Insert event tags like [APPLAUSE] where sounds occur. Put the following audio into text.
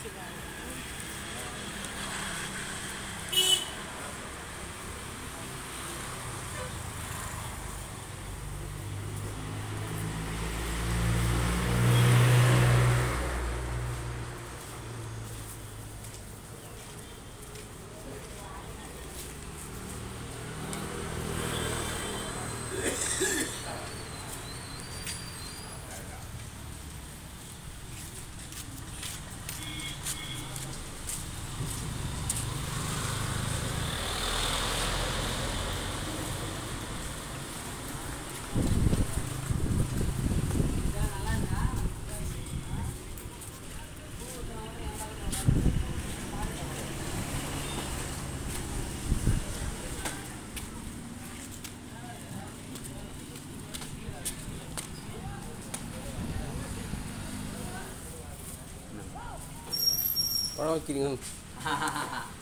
是的。 빨간 끼리는 [LAUGHS]